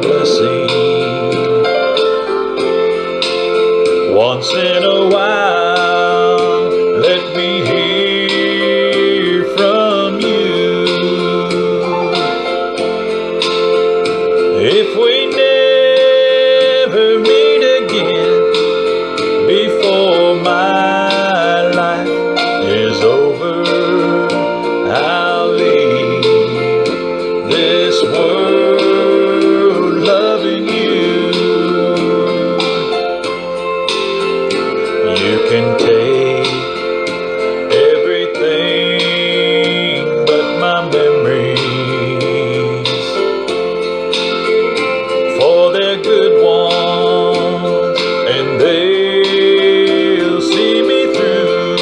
blessing. Once in a while, can take everything but my memories, for they're good ones and they'll see me through.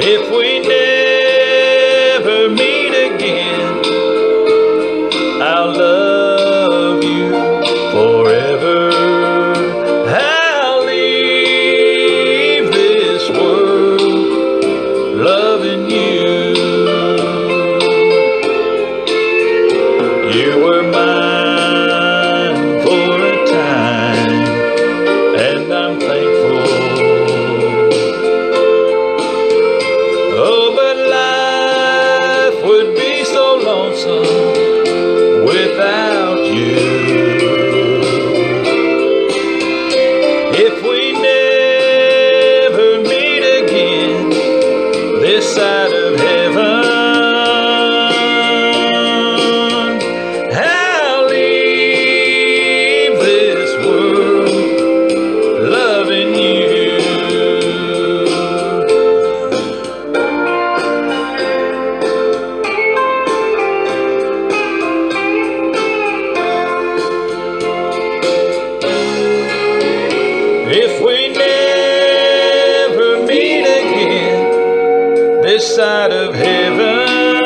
If we never meet again, If we never meet again, this side of heaven.